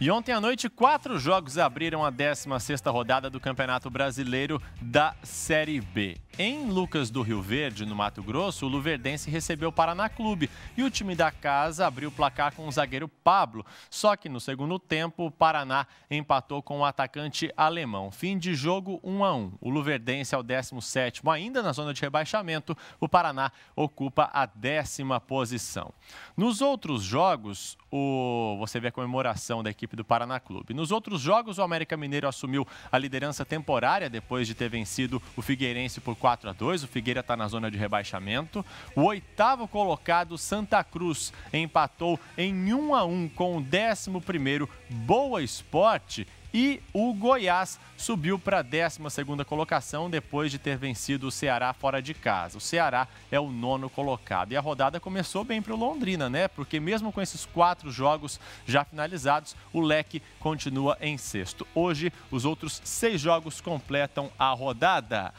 E ontem à noite, quatro jogos abriram a 16ª rodada do Campeonato Brasileiro da Série B. Em Lucas do Rio Verde, no Mato Grosso, o Luverdense recebeu o Paraná Clube e o time da casa abriu o placar com o zagueiro Pablo. Só que no segundo tempo, o Paraná empatou com o atacante alemão. Fim de jogo 1 a 1. O Luverdense é o 17º, ainda na zona de rebaixamento. O Paraná ocupa a décima posição. Nos outros jogos, o... você vê a comemoração da equipe do Paraná Clube. Nos outros jogos, o América Mineiro assumiu a liderança temporária depois de ter vencido o Figueirense por 4 4 a 2 O Figueira está na zona de rebaixamento. O oitavo colocado, Santa Cruz, empatou em 1 a 1 com o décimo primeiro Boa Esporte e o Goiás subiu para a 12 colocação depois de ter vencido o Ceará fora de casa. O Ceará é o nono colocado. E a rodada começou bem para o Londrina, né? Porque mesmo com esses quatro jogos já finalizados, o leque continua em sexto. Hoje, os outros seis jogos completam a rodada.